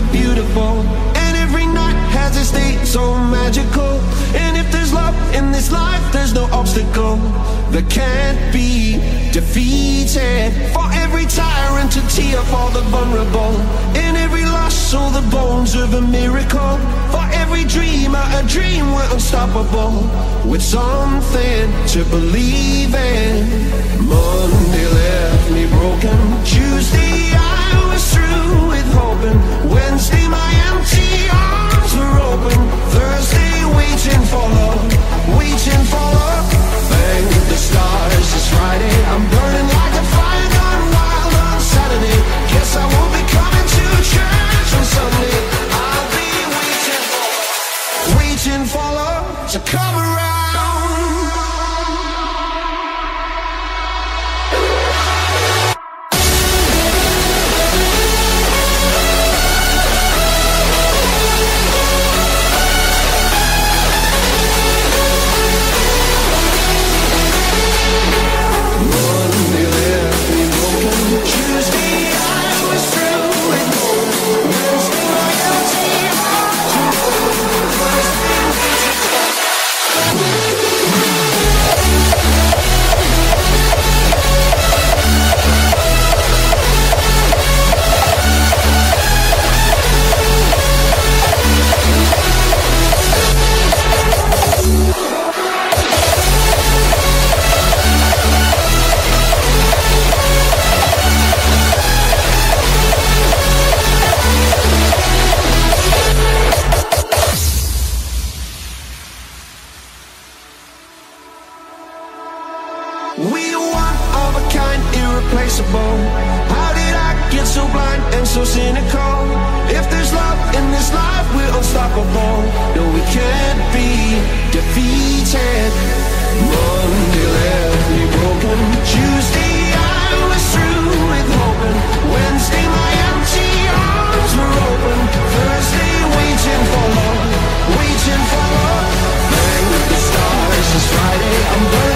the beautiful. And every night has a state so magical. And if there's love in this life, there's no obstacle that can't be defeated. For every tyrant, to tear for the vulnerable. In every loss, all the bones of a miracle. For every dreamer, a dream we're unstoppable. With something to believe in. Monday waiting for love to come around. irreplaceable. How did I get so blind and so cynical? If there's love in this life, we're unstoppable. No, we can't be defeated. Monday left me broken Tuesday I was through with hoping. Wednesday my empty arms were open. Thursday waiting for love, waiting for love Thank the stars, it's Friday, I'm burning